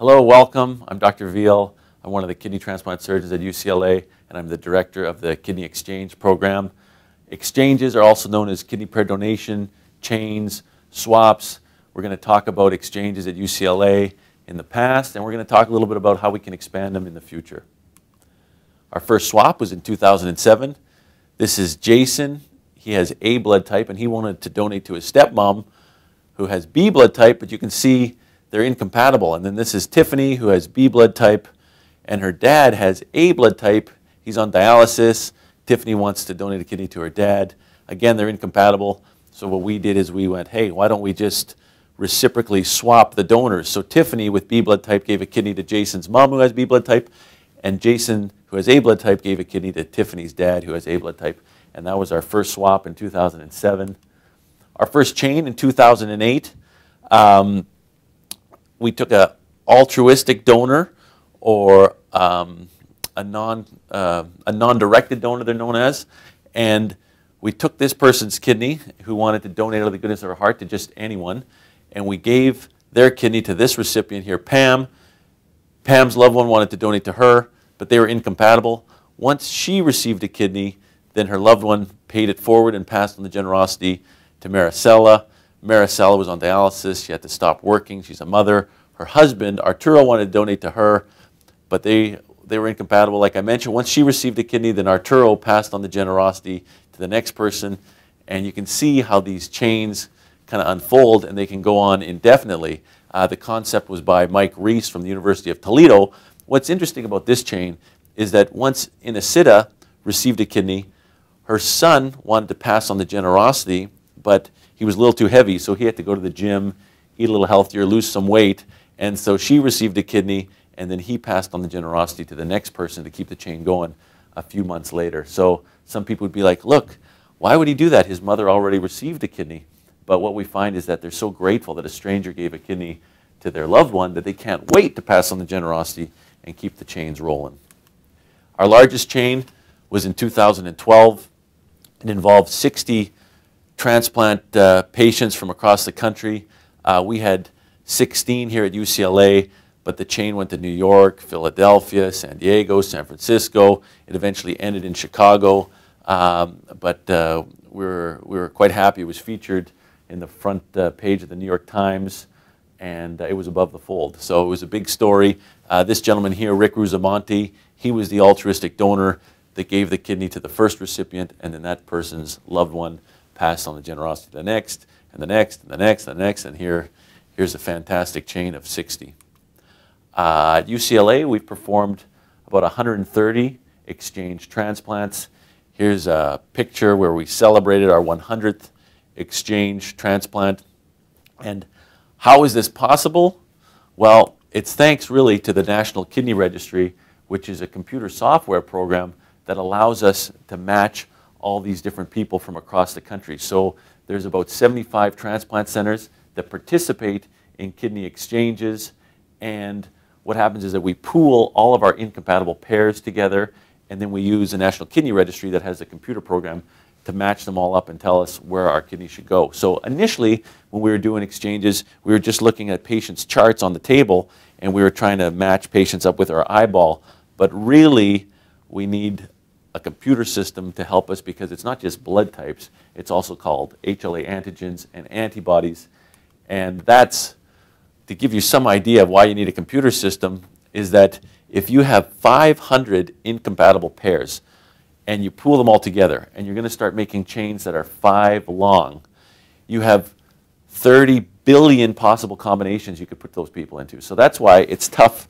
Hello, welcome. I'm Dr. Veale. I'm one of the kidney transplant surgeons at UCLA, and I'm the director of the Kidney Exchange Program. Exchanges are also known as kidney pair donation, chains, swaps. We're going to talk about exchanges at UCLA in the past, and we're going to talk a little bit about how we can expand them in the future. Our first swap was in 2007. This is Jason. He has A blood type, and he wanted to donate to his stepmom, who has B blood type, but you can see they're incompatible. And then this is Tiffany, who has B blood type, and her dad has A blood type. He's on dialysis. Tiffany wants to donate a kidney to her dad. Again, they're incompatible. So what we did is we went, hey, why don't we just reciprocally swap the donors? So Tiffany with B blood type gave a kidney to Jason's mom who has B blood type, and Jason who has A blood type gave a kidney to Tiffany's dad who has A blood type. And that was our first swap in 2007. Our first chain in 2008. Um, we took a altruistic donor or um, a non uh, a non-directed donor they're known as, and we took this person's kidney who wanted to donate out of the goodness of her heart to just anyone, and we gave their kidney to this recipient here, Pam. Pam's loved one wanted to donate to her, but they were incompatible. Once she received a kidney, then her loved one paid it forward and passed on the generosity to Maricela. Maricela was on dialysis. She had to stop working. She's a mother. Her husband, Arturo, wanted to donate to her, but they, they were incompatible. Like I mentioned, once she received a kidney, then Arturo passed on the generosity to the next person. And you can see how these chains kind of unfold and they can go on indefinitely. Uh, the concept was by Mike Rees from the University of Toledo. What's interesting about this chain is that once Inesita received a kidney, her son wanted to pass on the generosity, but he was a little too heavy, so he had to go to the gym, eat a little healthier, lose some weight. And so she received a kidney, and then he passed on the generosity to the next person to keep the chain going a few months later. So some people would be like, look, why would he do that? His mother already received a kidney. But what we find is that they're so grateful that a stranger gave a kidney to their loved one that they can't wait to pass on the generosity and keep the chains rolling. Our largest chain was in 2012. It involved 60 transplant uh, patients from across the country. Uh, we had 16 here at UCLA, but the chain went to New York, Philadelphia, San Diego, San Francisco. It eventually ended in Chicago, um, but uh, we, were, we were quite happy. It was featured in the front uh, page of the New York Times, and uh, it was above the fold. So it was a big story. Uh, this gentleman here, Rick Ruzzamenti, he was the altruistic donor that gave the kidney to the first recipient, and then that person's loved one passed on the generosity to the next, and the next, and the next, and the next, and here, here's a fantastic chain of 60. Uh, at UCLA, we've performed about 130 exchange transplants. Here's a picture where we celebrated our 100th exchange transplant. And how is this possible? Well, it's thanks really to the National Kidney Registry, which is a computer software program that allows us to match all these different people from across the country. So there's about 75 transplant centers that participate in kidney exchanges. And what happens is that we pool all of our incompatible pairs together, and then we use the National Kidney Registry that has a computer program to match them all up and tell us where our kidney should go. So initially, when we were doing exchanges, we were just looking at patients' charts on the table, and we were trying to match patients up with our eyeball. But really, we need a computer system to help us because it's not just blood types, it's also called HLA antigens and antibodies. And that's, to give you some idea of why you need a computer system, is that if you have 500 incompatible pairs and you pool them all together and you're going to start making chains that are five long, you have 30 billion possible combinations you could put those people into. So that's why it's tough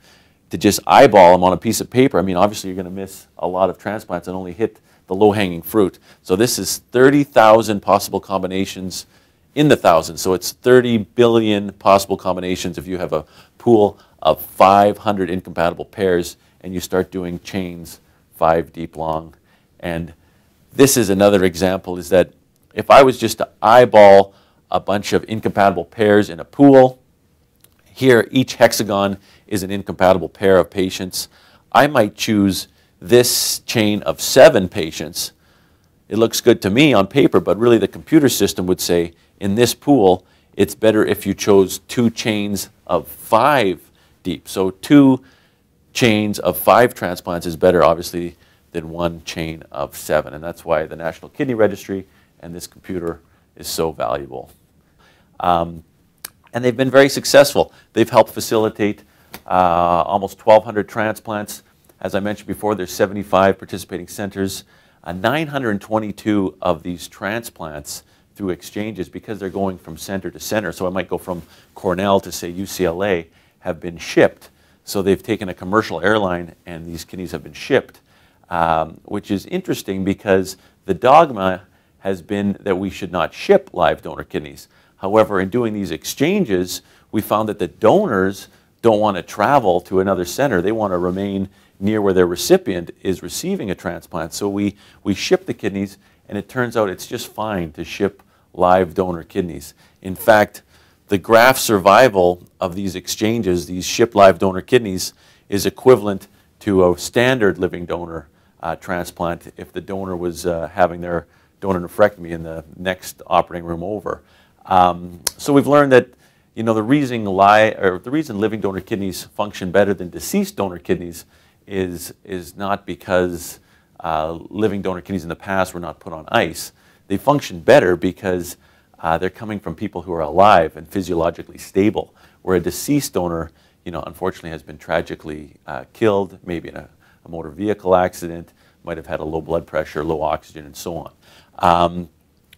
to just eyeball them on a piece of paper, I mean, obviously you're going to miss a lot of transplants and only hit the low-hanging fruit. So this is 30,000 possible combinations in the thousands. So it's 30 billion possible combinations if you have a pool of 500 incompatible pairs and you start doing chains five deep long. And this is another example is that if I was just to eyeball a bunch of incompatible pairs in a pool, here each hexagon is an incompatible pair of patients. I might choose this chain of seven patients, it looks good to me on paper, but really the computer system would say in this pool, it's better if you chose two chains of five deep. So two chains of five transplants is better, obviously, than one chain of seven. And that's why the National Kidney Registry and this computer is so valuable. Um, and they've been very successful. They've helped facilitate uh, almost 1,200 transplants. As I mentioned before, there's 75 participating centers. Uh, 922 of these transplants through exchanges, because they're going from center to center, so I might go from Cornell to, say, UCLA, have been shipped. So they've taken a commercial airline and these kidneys have been shipped, um, which is interesting because the dogma has been that we should not ship live donor kidneys. However, in doing these exchanges, we found that the donors don't want to travel to another center. They want to remain near where their recipient is receiving a transplant. So we, we ship the kidneys, and it turns out it's just fine to ship live donor kidneys. In fact, the graft survival of these exchanges, these ship live donor kidneys, is equivalent to a standard living donor uh, transplant if the donor was uh, having their donor nephrectomy in the next operating room over. Um, so we've learned that you know the reason li- or the reason living donor kidneys function better than deceased donor kidneys is is not because uh, living donor kidneys in the past were not put on ice. They function better because uh, they're coming from people who are alive and physiologically stable, where a deceased donor, you know, unfortunately has been tragically uh, killed, maybe in a, a, motor vehicle accident, might have had a low blood pressure, low oxygen, and so on. Um,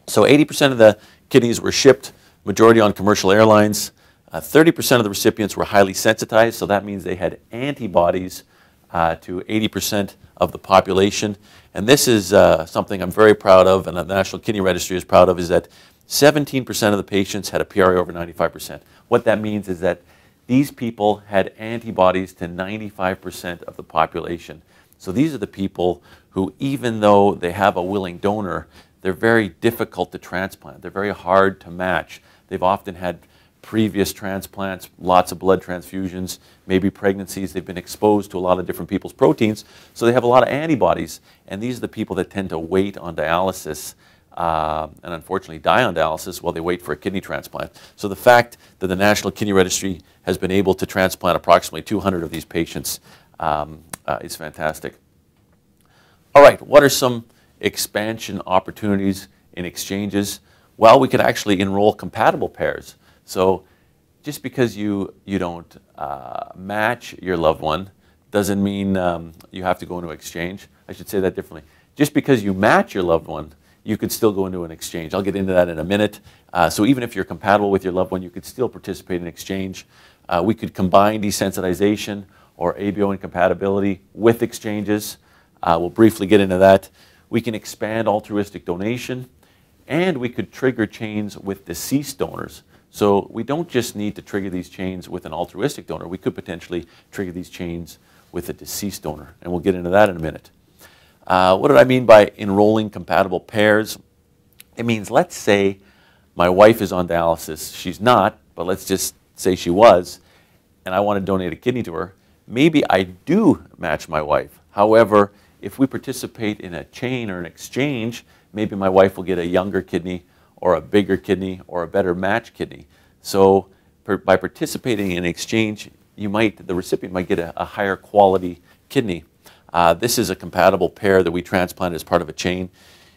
so 80% of the kidneys were shipped, majority on commercial airlines. 30% uh, of the recipients were highly sensitized, so that means they had antibodies uh, to 80% of the population. And this is uh, something I'm very proud of, and the National Kidney Registry is proud of, is that 17% of the patients had a PRA over 95%. What that means is that these people had antibodies to 95% of the population. So these are the people who, even though they have a willing donor, they're very difficult to transplant. They're very hard to match. They've often had previous transplants, lots of blood transfusions, maybe pregnancies. They've been exposed to a lot of different people's proteins, so they have a lot of antibodies. And these are the people that tend to wait on dialysis uh, and unfortunately die on dialysis while they wait for a kidney transplant. So the fact that the National Kidney Registry has been able to transplant approximately 200 of these patients um, uh, is fantastic. All right, what are some expansion opportunities in exchanges? Well, we can actually enroll compatible pairs. So just because you, you don't uh, match your loved one doesn't mean um, you have to go into exchange. I should say that differently. Just because you match your loved one you could still go into an exchange. I'll get into that in a minute. Uh, so even if you're compatible with your loved one, you could still participate in exchange. Uh, we could combine desensitization or ABO incompatibility with exchanges. Uh, we'll briefly get into that. We can expand altruistic donation, and we could trigger chains with deceased donors. So we don't just need to trigger these chains with an altruistic donor. We could potentially trigger these chains with a deceased donor, and we'll get into that in a minute. Uh, what do I mean by enrolling compatible pairs? It means, let's say my wife is on dialysis. She's not, but let's just say she was, and I want to donate a kidney to her. Maybe I do match my wife. However, if we participate in a chain or an exchange, maybe my wife will get a younger kidney or a bigger kidney or a better match kidney. So per, by participating in an exchange, you might, the recipient might get a, a higher quality kidney. Uh, this is a compatible pair that we transplanted as part of a chain.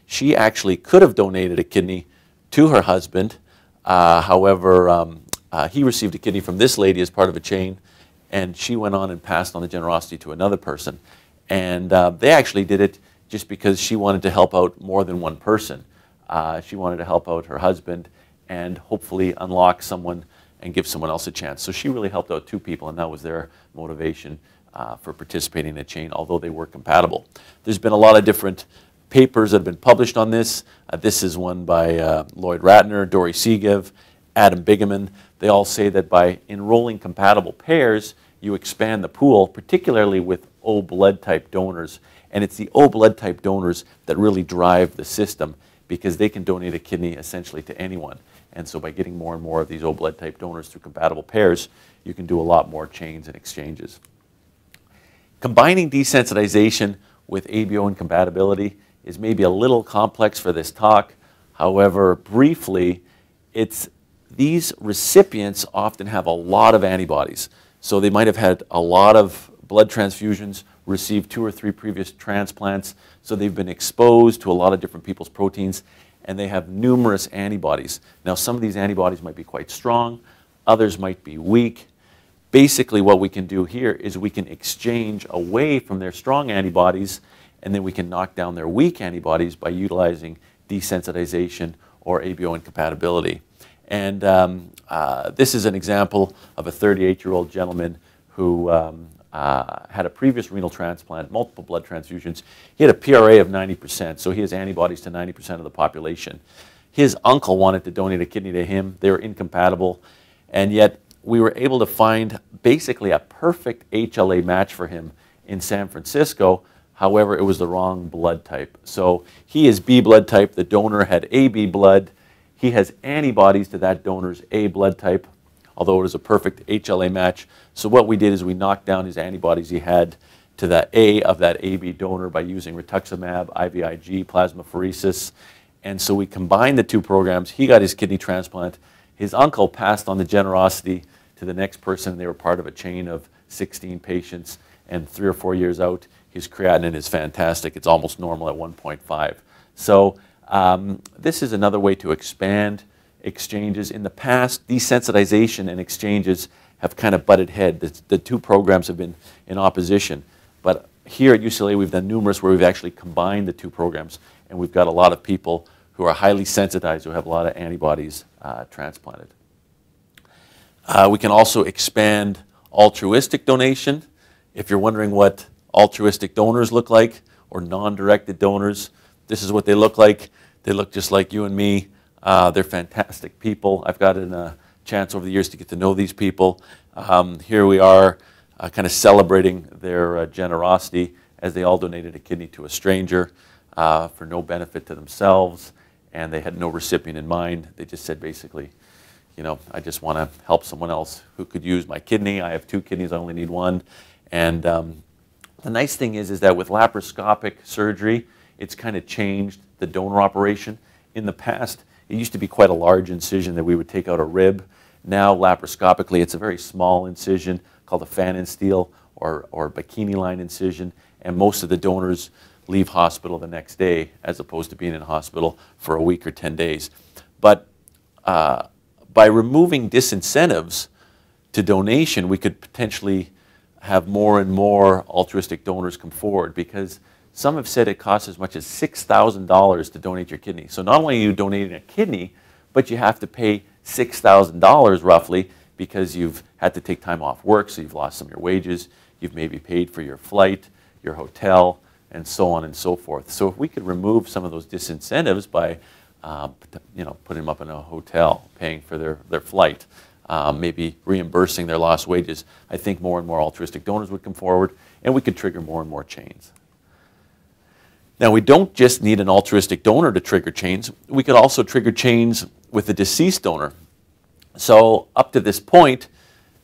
She actually could have donated a kidney to her husband. Uh, however, um, uh, he received a kidney from this lady as part of a chain, and she went on and passed on the generosity to another person. And uh, they actually did it just because she wanted to help out more than one person. Uh, she wanted to help out her husband and hopefully unlock someone and give someone else a chance. So she really helped out two people, and that was their motivation uh, for participating in a chain, although they were compatible. There's been a lot of different papers that have been published on this. Uh, this is one by uh, Lloyd Ratner, Dorry Segev, Adam Bingaman. They all say that by enrolling compatible pairs, you expand the pool, particularly with O blood type donors. And it's the O blood type donors that really drive the system because they can donate a kidney essentially to anyone. And so by getting more and more of these O blood type donors through compatible pairs, you can do a lot more chains and exchanges. Combining desensitization with ABO incompatibility is maybe a little complex for this talk. However, briefly, it's these recipients often have a lot of antibodies. So they might have had a lot of blood transfusions, received two or three previous transplants, so they've been exposed to a lot of different people's proteins, and they have numerous antibodies. Now, some of these antibodies might be quite strong, others might be weak. Basically, what we can do here is we can exchange away from their strong antibodies, and then we can knock down their weak antibodies by utilizing desensitization or ABO incompatibility. And um, uh, this is an example of a 38-year-old gentleman who um, uh, had a previous renal transplant, multiple blood transfusions. He had a PRA of 90%, so he has antibodies to 90% of the population. His uncle wanted to donate a kidney to him. They were incompatible, and yet we were able to find basically a perfect HLA match for him in San Francisco. However, it was the wrong blood type. So he is B blood type. The donor had AB blood. He has antibodies to that donor's A blood type, although it was a perfect HLA match. So what we did is we knocked down his antibodies he had to the A of that AB donor by using rituximab, IVIG, plasmapheresis. And so we combined the two programs. He got his kidney transplant. His uncle passed on the generosity to the next person. They were part of a chain of 16 patients. And three or four years out, his creatinine is fantastic. It's almost normal at 1.5. So um, this is another way to expand exchanges. In the past, desensitization and exchanges have kind of butted head. The, the, two programs have been in opposition. But here at UCLA, we've done numerous where we've actually combined the two programs, and we've got a lot of people who are highly sensitized, who have a lot of antibodies uh, transplanted. Uh, we can also expand altruistic donation. If you're wondering what altruistic donors look like, or non-directed donors, this is what they look like. They look just like you and me. Uh, they're fantastic people. I've gotten a chance over the years to get to know these people. Um, here we are uh, kind of celebrating their uh, generosity as they all donated a kidney to a stranger uh, for no benefit to themselves, and they had no recipient in mind. They just said basically, you know, I just want to help someone else who could use my kidney. I have two kidneys, I only need one. And um, the nice thing is, is that with laparoscopic surgery, it's kind of changed the donor operation. In the past, it used to be quite a large incision that we would take out a rib. Now, laparoscopically, it's a very small incision called a Pfannenstiel or, or bikini line incision, and most of the donors leave hospital the next day as opposed to being in hospital for a week or 10 days. But uh, by removing disincentives to donation, we could potentially have more and more altruistic donors come forward because some have said it costs as much as $6,000 to donate your kidney. So not only are you donating a kidney, but you have to pay $6,000 roughly because you've had to take time off work, so you've lost some of your wages, you've maybe paid for your flight, your hotel, and so on and so forth. So if we could remove some of those disincentives by uh, you know, putting them up in a hotel, paying for their, their flight, um, maybe reimbursing their lost wages, I think more and more altruistic donors would come forward, and we could trigger more and more chains. Now, we don't just need an altruistic donor to trigger chains. We could also trigger chains with a deceased donor. So up to this point,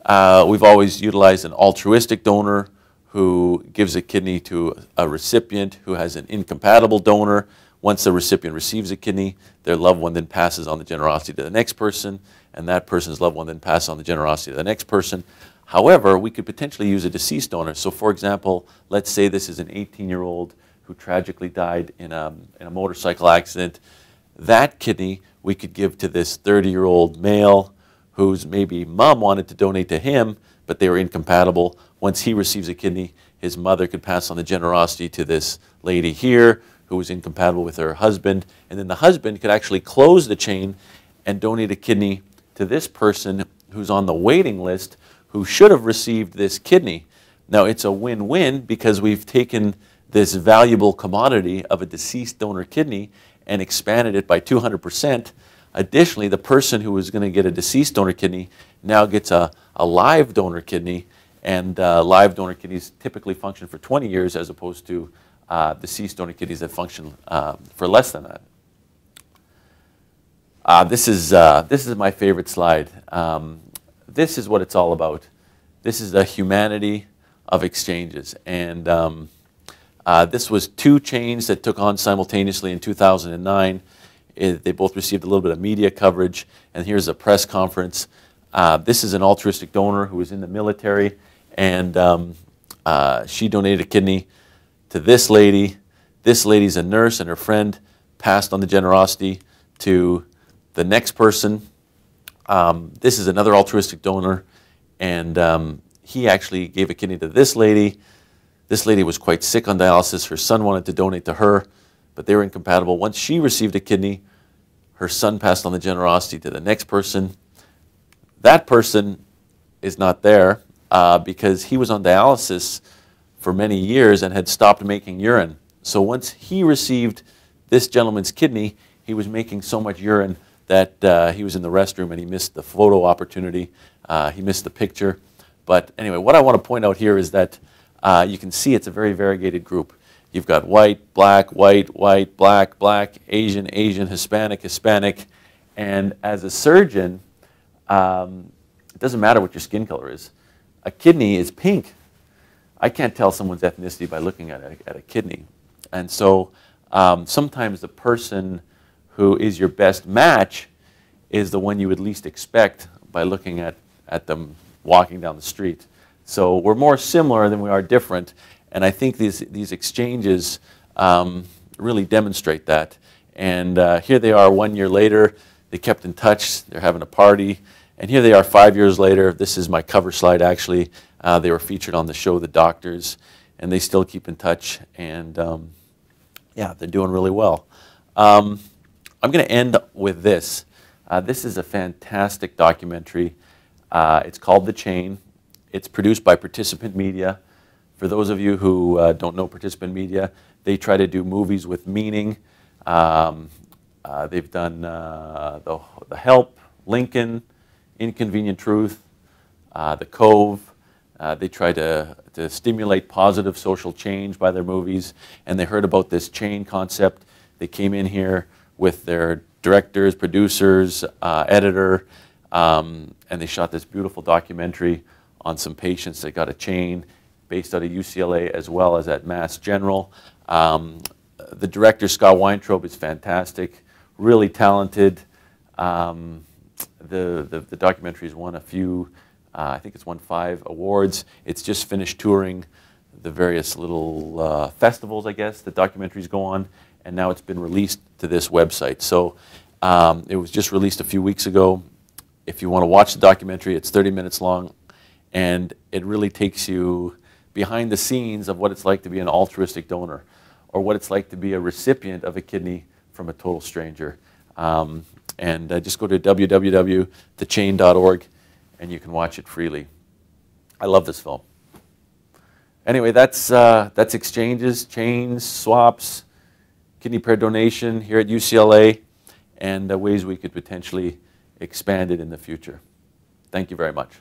uh, we've always utilized an altruistic donor who gives a kidney to a recipient who has an incompatible donor. Once the recipient receives a kidney, their loved one then passes on the generosity to the next person, and that person's loved one then passes on the generosity to the next person. However, we could potentially use a deceased donor. So for example, let's say this is an 18-year-old who tragically died in a, in a motorcycle accident. That kidney we could give to this 30-year-old male whose maybe mom wanted to donate to him, but they were incompatible. Once he receives a kidney, his mother could pass on the generosity to this lady here who was incompatible with her husband. And then the husband could actually close the chain and donate a kidney to this person who's on the waiting list who should have received this kidney. Now, it's a win-win because we've taken this valuable commodity of a deceased donor kidney and expanded it by 200%. Additionally, the person who was going to get a deceased donor kidney now gets a, a live donor kidney, and uh, live donor kidneys typically function for 20 years as opposed to uh, deceased donor kidneys that function uh, for less than that. Uh, this, is, uh, this is my favorite slide. Um, this is what it's all about. This is the humanity of exchanges. And um, Uh, this was two chains that took on simultaneously in 2009. It, they both received a little bit of media coverage, and here's a press conference. Uh, this is an altruistic donor who was in the military, and um, uh, she donated a kidney to this lady. This lady's a nurse, and her friend passed on the generosity to the next person. Um, this is another altruistic donor, and um, he actually gave a kidney to this lady. This lady was quite sick on dialysis. Her son wanted to donate to her, but they were incompatible. Once she received a kidney, her son passed on the generosity to the next person. That person is not there uh, because he was on dialysis for many years and had stopped making urine. So once he received this gentleman's kidney, he was making so much urine that uh, he was in the restroom and he missed the photo opportunity. Uh, he missed the picture. But anyway, what I want to point out here is that uh, you can see it's a very variegated group. You've got white, black, white, white, black, black, Asian, Asian, Hispanic, Hispanic. And as a surgeon, um, it doesn't matter what your skin color is. A kidney is pink. I can't tell someone's ethnicity by looking at a, at a kidney. And so um, sometimes the person who is your best match is the one you would least expect by looking at, at them walking down the street. So we're more similar than we are different, and I think these, these exchanges um, really demonstrate that. And uh, here they are one year later. They kept in touch. They're having a party. And here they are five years later. This is my cover slide, actually. Uh, they were featured on the show The Doctors, and they still keep in touch. And um, yeah, they're doing really well. Um, I'm going to end with this. Uh, this is a fantastic documentary. Uh, it's called The Chain. It's produced by Participant Media. For those of you who uh, don't know Participant Media, they try to do movies with meaning. Um, uh, they've done uh, the, the, Help, Lincoln, Inconvenient Truth, uh, The Cove. they try to, to stimulate positive social change by their movies, and they heard about this chain concept. They came in here with their directors, producers, uh, editor, um, and they shot this beautiful documentary on some patients that got a chain based out of UCLA as well as at Mass General. Um, the director, Scott Weintraub, is fantastic, really talented. Um, the, the, the has won a few, uh, I think it's won five awards. It's just finished touring the various little uh, festivals, I guess, that documentaries go on and now it's been released to this website. So um, it was just released a few weeks ago. If you want to watch the documentary, it's 30 minutes long, and it really takes you behind the scenes of what it's like to be an altruistic donor or what it's like to be a recipient of a kidney from a total stranger. Um, and uh, just go to www.thechain.org and you can watch it freely. I love this film. Anyway, that's, uh, that's exchanges, chains, swaps, kidney pair donation here at UCLA and uh, ways we could potentially expand it in the future. Thank you very much.